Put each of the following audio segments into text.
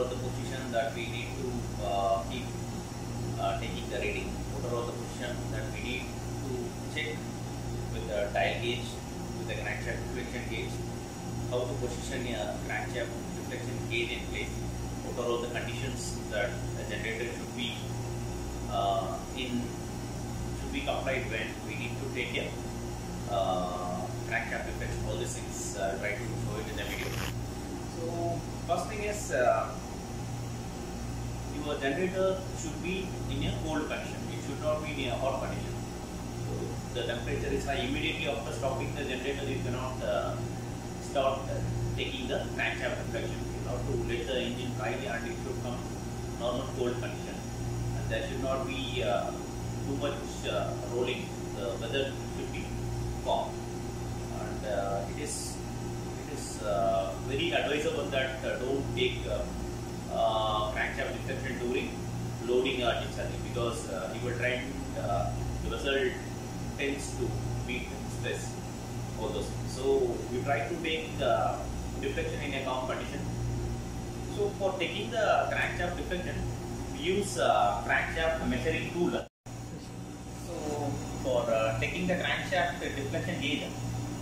are the position that we need to uh, keep uh, taking the reading? What are all the positions that we need to check with the dial gauge, with the crankshaft deflection gauge? How to position a crankshaft deflection gauge in place? What are all the conditions that a generator should be uh, in should be complied when we need to take a uh, crankshaft deflection? All these things uh, try to show it in the video. So first thing is uh, your generator should be in a cold condition. It should not be in a hot condition. So the temperature is high. Immediately after stopping the generator, you cannot uh, start uh, taking the crankshaft deflection. You have to let the engine dry and it should come normal cold condition. And there should not be uh, too much uh, rolling. The weather should be calm. And uh, it is it is uh, very advisable that don't take uh, uh, crankshaft deflection during loading or discharging because uh, you will try uh, the vessel tends to beat stress all those things. So we try to take the deflection in a calm condition. So for taking the crankshaft deflection, we use uh, crankshaft measuring tool. So for uh, taking the crankshaft deflection gauge,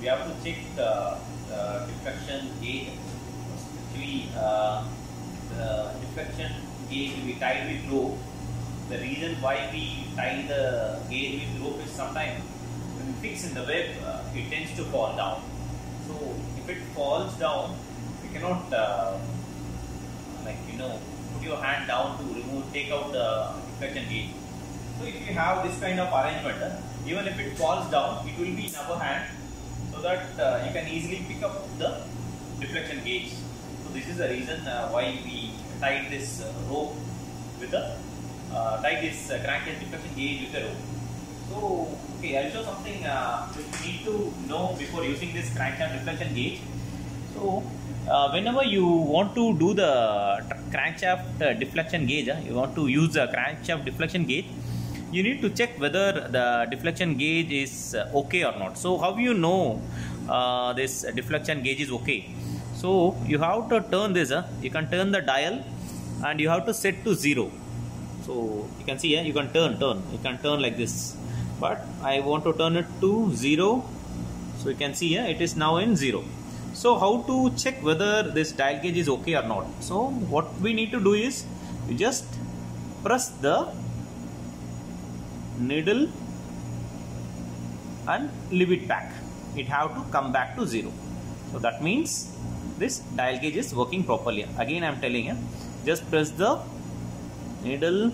we have to check the, the deflection gauge. Actually, uh, the deflection gauge we tie with rope. The reason why we tie the gauge with rope is sometimes when we fix in the web, uh, it tends to fall down. So if it falls down, we cannot uh, like you know put your hand down to remove take out the deflection gauge. So if you have this kind of arrangement, uh, even if it falls down, it will be in our hand so that uh, you can easily pick up the deflection gauge. So this is the reason uh, why we tied this uh, rope with the uh, tie this uh, deflection gauge with a rope. So okay, I'll show something uh, which you need to know before using this crankshaft deflection gauge. So uh, whenever you want to do the crankshaft uh, deflection gauge, uh, you want to use the crankshaft deflection gauge, you need to check whether the deflection gauge is okay or not. So how you know uh, this deflection gauge is okay? So you have to turn this. Uh, you can turn the dial, and you have to set to zero. So you can see here, you can turn, turn. You can turn like this. But I want to turn it to zero. So you can see here, it is now in zero. So how to check whether this dial gauge is okay or not? So what we need to do is, you just press the needle and leave it back. It have to come back to zero. So that means this dial gauge is working properly. Again I am telling you, just press the needle,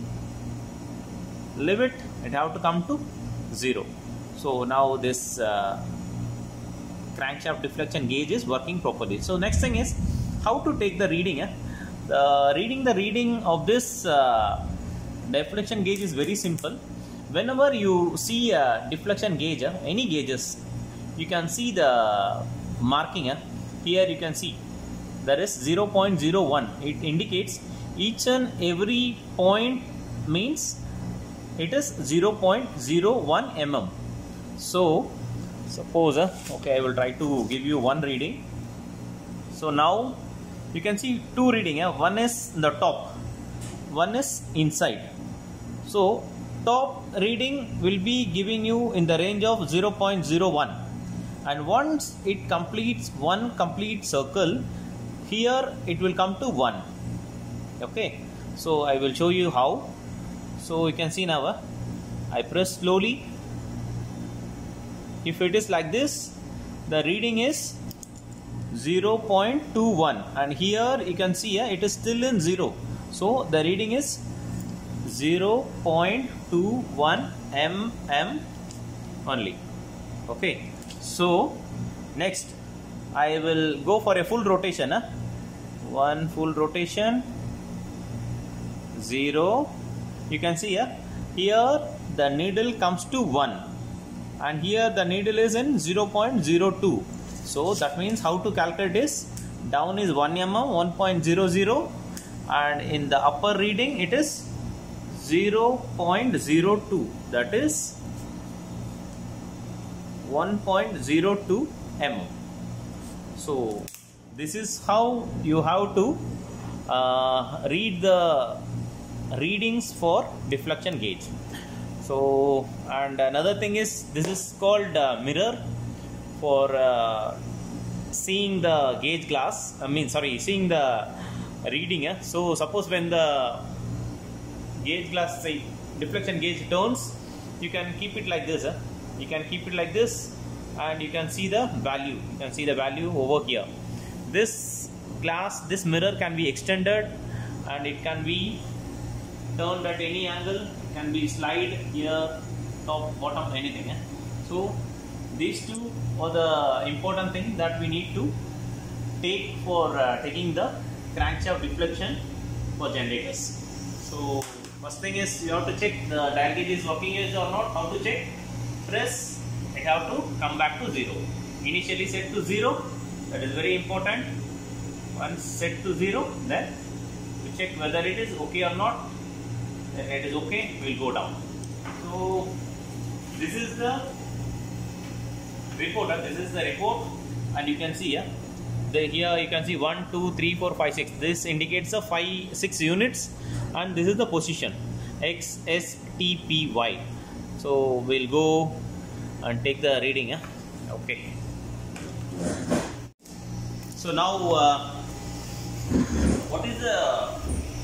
leave it, it have to come to zero. So now this uh, crankshaft deflection gauge is working properly. So next thing is how to take the reading. Eh? The reading the reading of this uh, deflection gauge is very simple. Whenever you see a deflection gauge, eh, any gauges, you can see the marking. Eh? Here you can see there is 0.01. It indicates each and every point means it is 0.01 mm. So suppose uh, okay i will try to give you one reading so now you can see two reading uh, one is the top one is inside so top reading will be giving you in the range of 0.01 and once it completes one complete circle here it will come to 1 okay? So i will show you how. So you can see now uh, i press slowly. If it is like this the reading is 0.21 and here you can see uh, it is still in 0 so the reading is 0.21 mm only. Okay? So next I will go for a full rotation huh? One full rotation. 0 you can see here. Here the needle comes to 1 and here the needle is in 0.02 so that means how to calculate is down is 1 mm 1.00 and in the upper reading it is 0.02 that is 1.02 mm so this is how you have to uh, read the readings for deflection gauge. So and another thing is this is called uh, mirror for uh, seeing the gauge glass. I mean sorry seeing the reading eh? so suppose when the gauge glass say deflection gauge turns you can keep it like this you can keep it like this and you can see the value. You can see the value over here this glass this mirror can be extended and it can be turned at any angle. Can be slide here top bottom anything eh? so these two are the important thing that we need to take for uh, taking the crankshaft deflection for generators. So first thing is you have to check the dial gauge is working is or not. How to check? Press it have to come back to zero. Initially set to zero that is very important. Once set to zero then we check whether it is okay or not. Then it is okay we'll go down. So this is the report this is the report and you can see yeah the, here you can see 1 2 3 4 5 6 this indicates a 5 6 units and this is the position. X s t p y. So we'll go and take the reading yeah? okay so now uh, what is the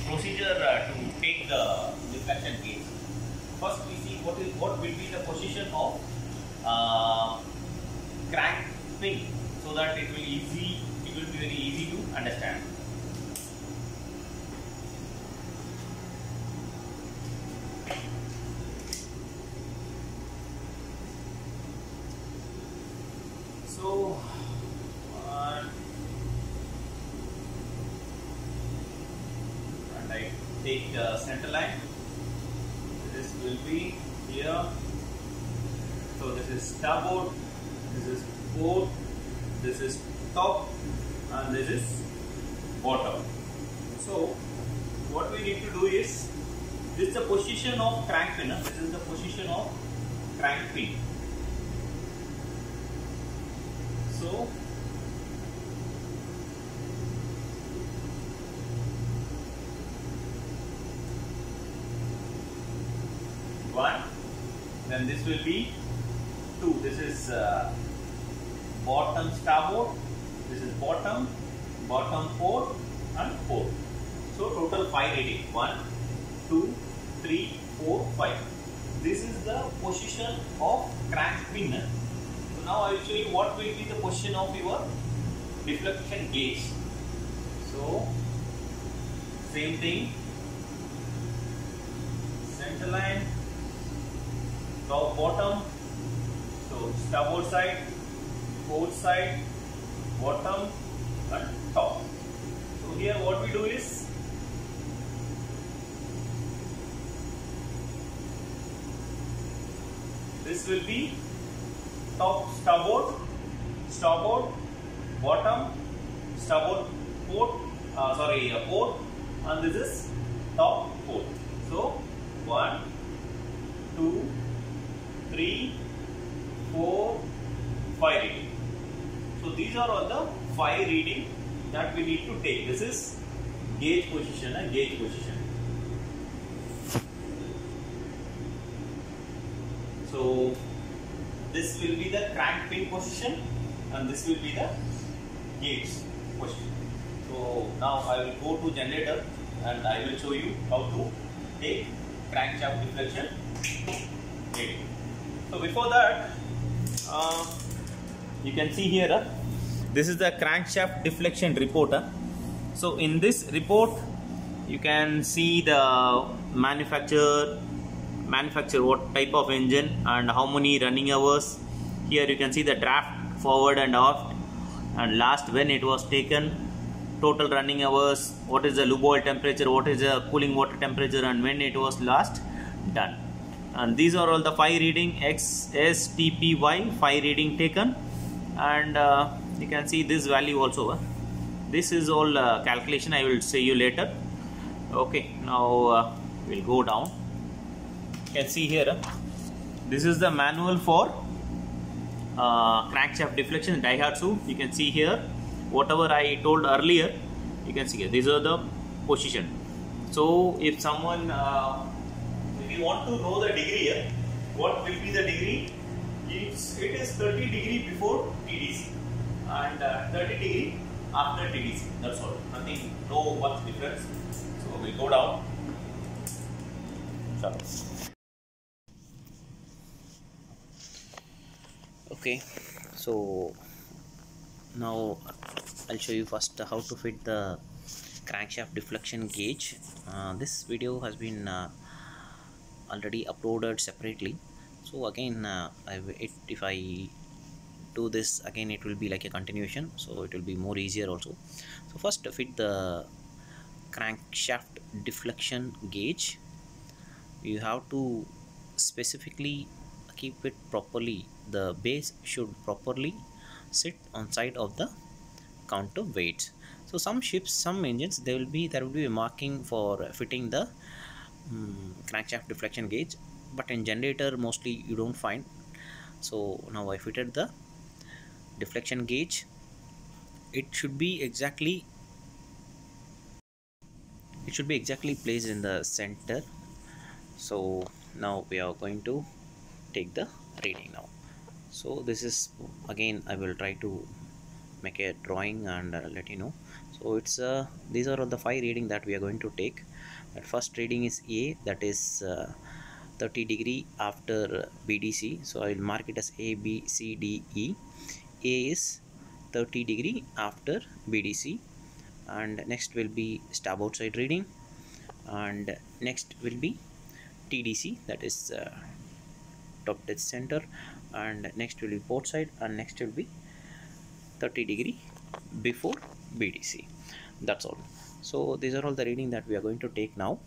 procedure uh, to take the deflection gauge first we see what is what will be the position of uh, crank pin so that it will easy it will be very easy to understand so uh, and I take the center line. This will be here. So this is starboard this is port this is top and this is bottom. So what we need to do is this is the position of crank pin this is the position of crank pin. So one then this will be two. This is uh, bottom starboard this is bottom bottom port and port so total five reading one two three four five. This is the position of crank pin so now i will show you what will be the position of your deflection gauge. So same thing. Center line top bottom. So starboard side port side bottom and top. So here what we do is this will be top starboard starboard bottom starboard port uh, sorry uh, port and this is top port. So one two three, four, five reading. So these are all the five reading that we need to take. This is gauge position, a gauge position. So this will be the crank pin position and this will be the gauge position. So now I will go to generator and I will show you how to take crankshaft deflection reading. So before that, uh, you can see here, uh, this is the crankshaft deflection report. So in this report, you can see the manufacturer, manufacturer what type of engine and how many running hours. Here you can see the draft forward and aft and last when it was taken, total running hours, what is the lube oil temperature, what is the cooling water temperature and when it was last done and these are all the five reading x s t p y five reading taken. And uh, you can see this value also uh. this is all uh, calculation i will say you later. Okay now uh, we'll go down. You can see here uh, this is the manual for uh, crankshaft deflection daihatsu you can see here whatever I told earlier you can see here these are the position. So if someone you want to know the degree here what will be the degree? It's, it is 30 degree before TDC and uh, 30 degree after TDC that's all. Nothing no much difference. So we'll go down. Okay so now I'll show you first how to fit the crankshaft deflection gauge. Uh, this video has been uh, already uploaded separately. So again uh, I, it, if I do this again it will be like a continuation. So it will be more easier also. So first fit the crankshaft deflection gauge. You have to specifically keep it properly. The base should properly sit on side of the counter weights. So some ships some engines there will be there will be a marking for fitting the um, crankshaft deflection gauge but in generator mostly you don't find. So now I fitted the deflection gauge. It should be exactly it should be exactly placed in the center. So now we are going to take the reading now. So this is again I will try to make a drawing and uh, let you know. So it's uh, these are the five reading that we are going to take that first reading is A that is uh, 30 degree after BDC so I will mark it as A B C D E. A is 30 degree after BDC and next will be starboard side reading. And next will be TDC that is uh, top dead center. And next will be port side. And next will be 30 degree before BDC that's all so these are all the reading that we are going to take now.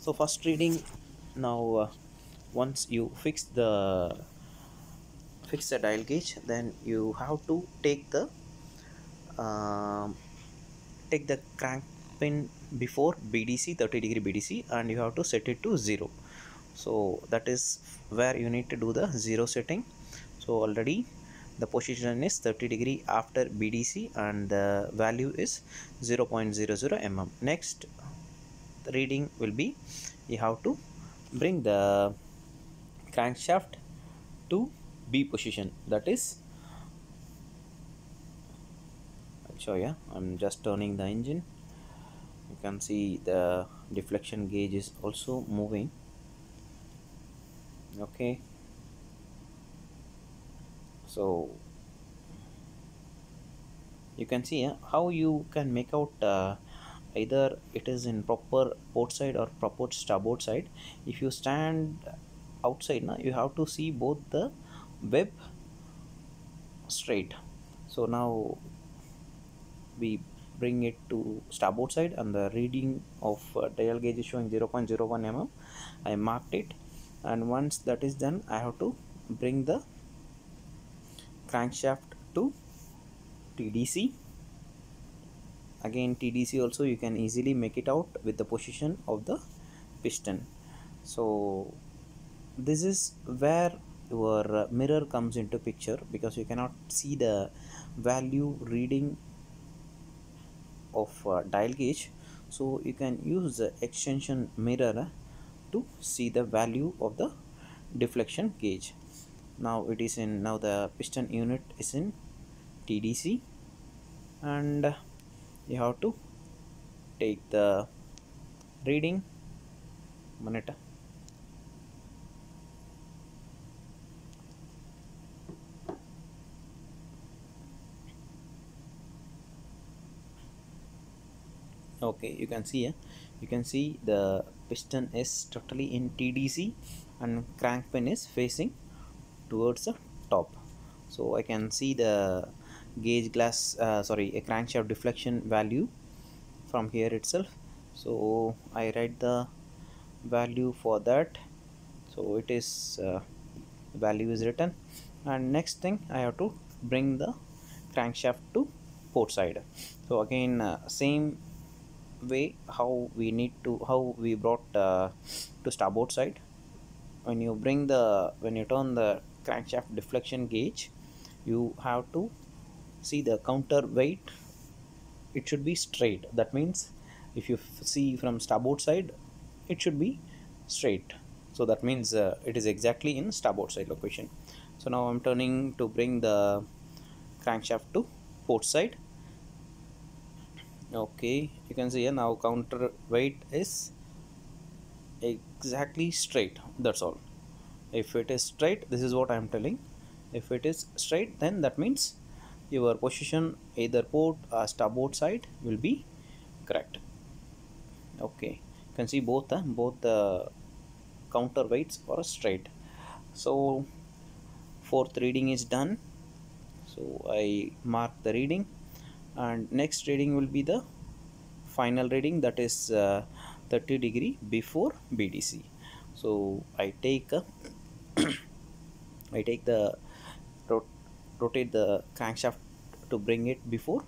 So first reading now uh, once you fix the fix the dial gauge then you have to take the uh, take the crank pin before BDC 30 degree BDC and you have to set it to 0 so that is where you need to do the 0 setting so already the position is 30 degree after BDC and the value is 0 0.00 mm next reading will be you have to bring the crankshaft to B position. That is I'll show you I'm just turning the engine. You can see the deflection gauge is also moving. Okay so you can see how you can make out uh, either it is in proper port side or proper starboard side. If you stand outside now you have to see both the web straight. So now we bring it to starboard side and the reading of uh, dial gauge is showing 0.01 mm. I marked it and once that is done I have to bring the crankshaft to TDC again TDC also you can easily make it out with the position of the piston. So this is where your mirror comes into picture because you cannot see the value reading of uh, dial gauge. So you can use the extension mirror to see the value of the deflection gauge now it is in now the piston unit is in TDC and you have to take the reading minute okay you can see you can see the piston is totally in TDC and crank pin is facing towards the top. So I can see the gauge glass uh, sorry a crankshaft deflection value from here itself. So I write the value for that. So it is uh, value is written. And next thing I have to bring the crankshaft to port side. So again uh, same way how we need to how we brought uh, to starboard side. When you bring the when you turn the crankshaft deflection gauge you have to see the counter weight. It should be straight. That means if you see from starboard side it should be straight. So that means uh, it is exactly in starboard side location. So now I'm turning to bring the crankshaft to port side. Okay you can see here now counter weight is exactly straight. That's all if it is straight this is what I am telling. If it is straight then that means your position either port or starboard side will be correct. Okay. You can see both the both the counter weights are straight. So fourth reading is done. So I mark the reading. And next reading will be the final reading that is uh, 30 degree before BDC so I take a I take the rot rotate the crankshaft to bring it before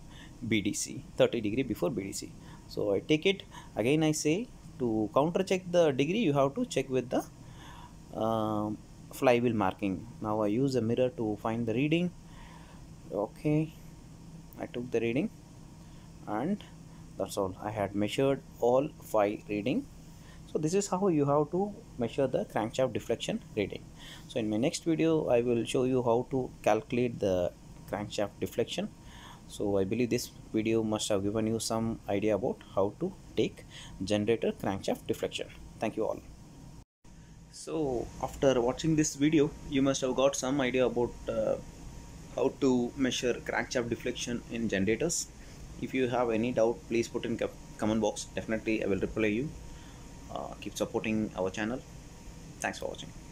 BDC 30 degree before BDC so I take it again I say to counter check the degree you have to check with the uh, flywheel marking. Now I use a mirror to find the reading. Okay I took the reading and that's all. I had measured all five reading so this is how you have to measure the crankshaft deflection reading so in my next video I will show you how to calculate the crankshaft deflection. So I believe this video must have given you some idea about how to take generator crankshaft deflection. Thank you all. So after watching this video you must have got some idea about uh, how to measure crankshaft deflection in generators. If you have any doubt please put in comment box. Definitely i will reply you Uh, keep supporting our channel. Thanks for watching